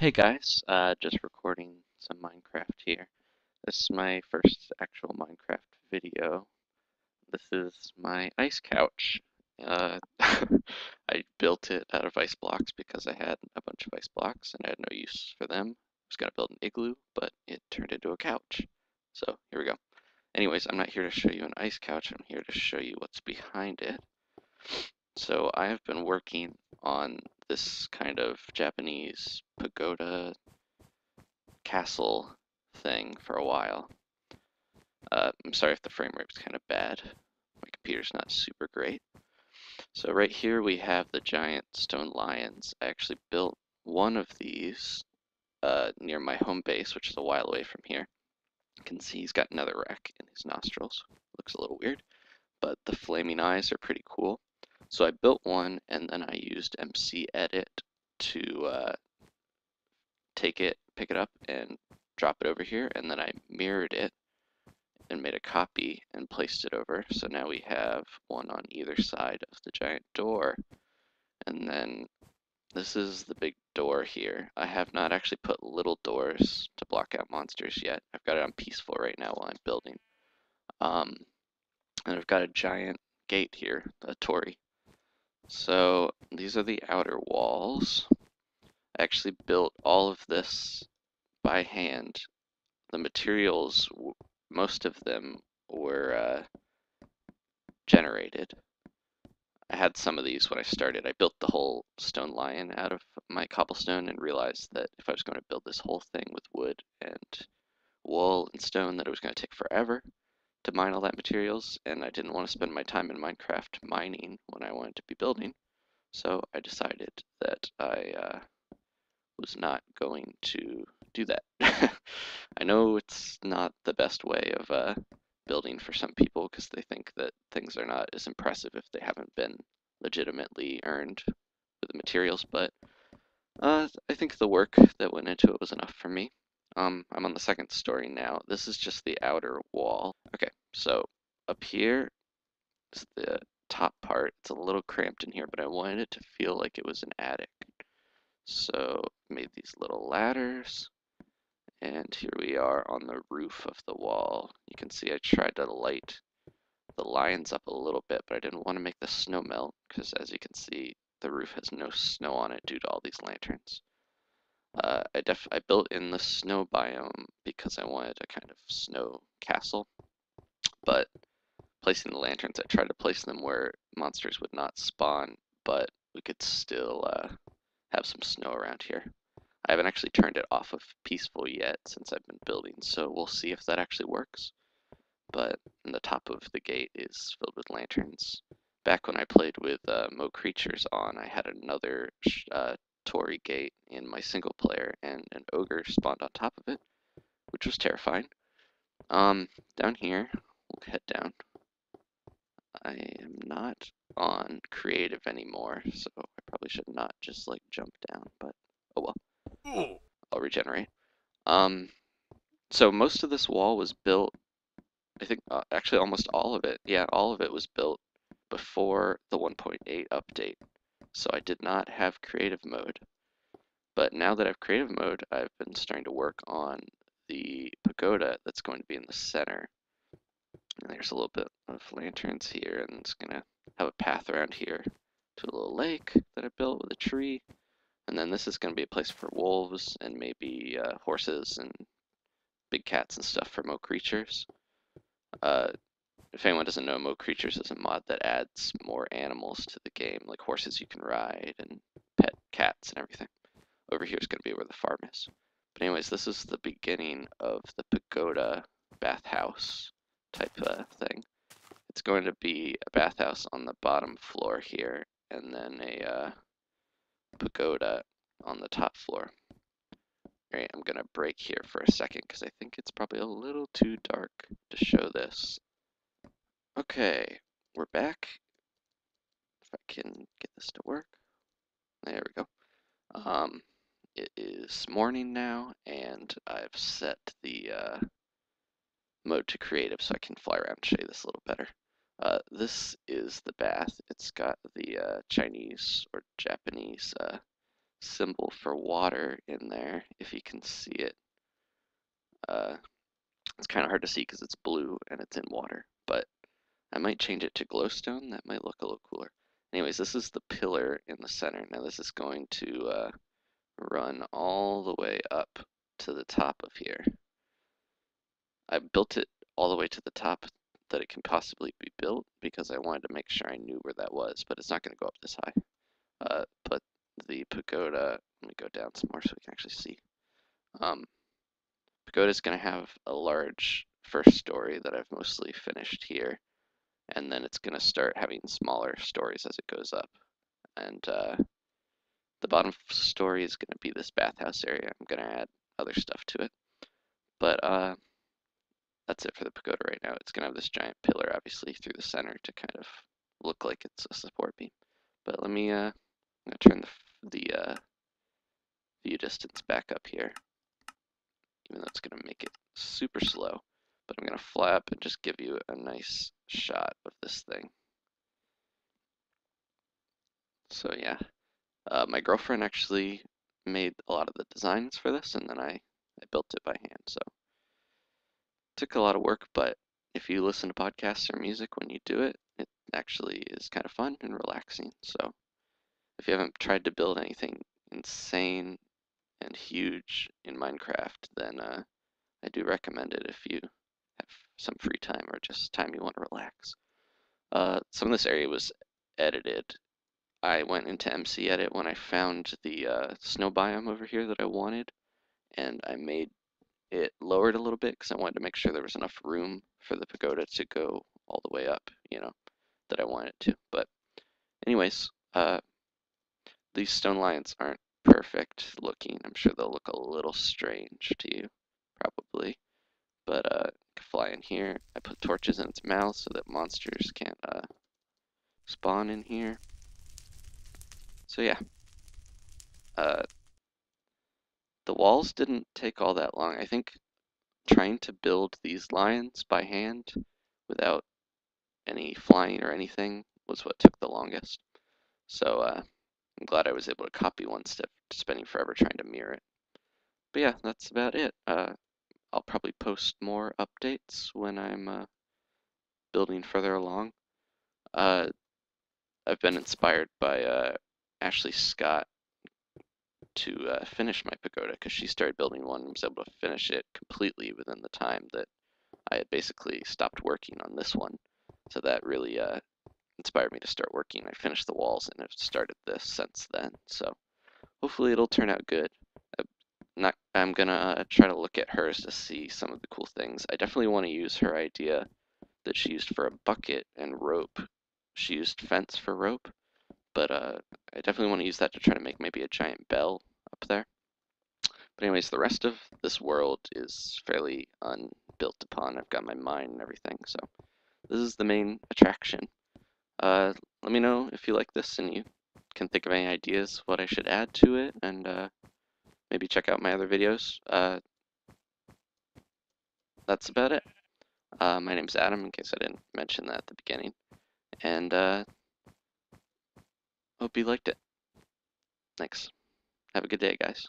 Hey guys, uh, just recording some Minecraft here. This is my first actual Minecraft video. This is my ice couch. Uh, I built it out of ice blocks because I had a bunch of ice blocks and I had no use for them. I was going to build an igloo, but it turned into a couch. So here we go. Anyways, I'm not here to show you an ice couch, I'm here to show you what's behind it. So I have been working on this kind of Japanese pagoda castle thing for a while. Uh, I'm sorry if the frame rate was kind of bad. My computer's not super great. So right here we have the giant stone lions. I actually built one of these uh, near my home base, which is a while away from here. You can see he's got another rack in his nostrils. Looks a little weird, but the flaming eyes are pretty cool. So I built one and then I used MC Edit to uh, take it, pick it up and drop it over here. And then I mirrored it and made a copy and placed it over. So now we have one on either side of the giant door. And then this is the big door here. I have not actually put little doors to block out monsters yet. I've got it on peaceful right now while I'm building. Um, and I've got a giant gate here, a torii. So these are the outer walls. I actually built all of this by hand. The materials, most of them were uh, generated. I had some of these when I started. I built the whole stone lion out of my cobblestone and realized that if I was going to build this whole thing with wood and wool and stone that it was going to take forever to mine all that materials, and I didn't want to spend my time in Minecraft mining when I wanted to be building. So I decided that I uh, was not going to do that. I know it's not the best way of uh, building for some people because they think that things are not as impressive if they haven't been legitimately earned with the materials, but uh, I think the work that went into it was enough for me. Um, I'm on the second story now. This is just the outer wall. Okay, so up here is the top part. It's a little cramped in here, but I wanted it to feel like it was an attic. So made these little ladders. And here we are on the roof of the wall. You can see I tried to light the lines up a little bit, but I didn't want to make the snow melt because as you can see, the roof has no snow on it due to all these lanterns. Uh, I def I built in the snow biome because I wanted a kind of snow castle, but placing the lanterns, I tried to place them where monsters would not spawn, but we could still uh, have some snow around here. I haven't actually turned it off of peaceful yet since I've been building, so we'll see if that actually works. But the top of the gate is filled with lanterns. Back when I played with uh, Mo Creatures on, I had another uh, torii gate in my single player, and an ogre spawned on top of it, which was terrifying. Um, down here, we'll head down. I am not on creative anymore, so I probably should not just like jump down, but oh well. I'll regenerate. Um, so most of this wall was built, I think uh, actually almost all of it, yeah, all of it was built before the 1.8 update. So I did not have creative mode. But now that I have creative mode, I've been starting to work on the pagoda that's going to be in the center. And there's a little bit of lanterns here, and it's gonna have a path around here to a little lake that I built with a tree. And then this is gonna be a place for wolves and maybe uh, horses and big cats and stuff for Mo Creatures. Uh, if anyone doesn't know, Mo Creatures is a mod that adds more animals to the game, like horses you can ride and pet cats and everything. Over here is going to be where the farm is. But anyways, this is the beginning of the pagoda bathhouse type uh, thing. It's going to be a bathhouse on the bottom floor here, and then a uh, pagoda on the top floor. Alright, I'm gonna break here for a second because I think it's probably a little too dark to show this. Okay, we're back. If I can get this to work. There we go. Um, it is morning now, and I've set the uh, mode to creative so I can fly around and show you this a little better. Uh, this is the bath. It's got the uh, Chinese or Japanese uh, symbol for water in there, if you can see it. Uh, it's kind of hard to see because it's blue and it's in water, but I might change it to glowstone. That might look a little cooler. Anyways, this is the pillar in the center. Now this is going to uh, run all the way up to the top of here. I built it all the way to the top that it can possibly be built because I wanted to make sure I knew where that was, but it's not going to go up this high. Uh, but the pagoda, let me go down some more so we can actually see. Um, pagoda is going to have a large first story that I've mostly finished here, and then it's going to start having smaller stories as it goes up. And uh, the bottom story is going to be this bathhouse area. I'm going to add other stuff to it. But uh, that's it for the pagoda right now. It's going to have this giant pillar, obviously, through the center to kind of look like it's a support beam. But let me, uh, turn the, the uh, view distance back up here, even though it's going to make it super slow. But I'm going to fly up and just give you a nice shot of this thing. So yeah, uh, my girlfriend actually made a lot of the designs for this, and then I, I built it by hand. So took a lot of work, but if you listen to podcasts or music when you do it, it actually is kind of fun and relaxing. So if you haven't tried to build anything insane and huge in Minecraft, then uh, I do recommend it if you some free time or just time you want to relax. Uh, some of this area was edited. I went into MC Edit when I found the uh, snow biome over here that I wanted, and I made it lowered a little bit because I wanted to make sure there was enough room for the pagoda to go all the way up, you know, that I wanted to. But anyways, uh, these stone lions aren't perfect looking. I'm sure they'll look a little strange to you, probably. But uh, fly in here. I put torches in its mouth so that monsters can't uh, spawn in here. So yeah. Uh, the walls didn't take all that long. I think trying to build these lions by hand without any flying or anything was what took the longest. So uh, I'm glad I was able to copy one step, spending forever trying to mirror it. But yeah, that's about it. Uh, I'll probably post more updates when I'm uh, building further along. Uh, I've been inspired by uh, Ashley Scott to uh, finish my pagoda because she started building one and was able to finish it completely within the time that I had basically stopped working on this one. So that really uh, inspired me to start working. I finished the walls and have started this since then. So hopefully it'll turn out good. Not, I'm gonna uh, try to look at hers to see some of the cool things. I definitely want to use her idea that she used for a bucket and rope. She used fence for rope, but uh, I definitely want to use that to try to make maybe a giant bell up there. But anyways, the rest of this world is fairly unbuilt upon. I've got my mine and everything, so this is the main attraction. Uh, let me know if you like this and you can think of any ideas what I should add to it, and uh, maybe check out my other videos. Uh, that's about it. Uh, my name's Adam, in case I didn't mention that at the beginning. And uh, Hope you liked it. Thanks. Have a good day, guys.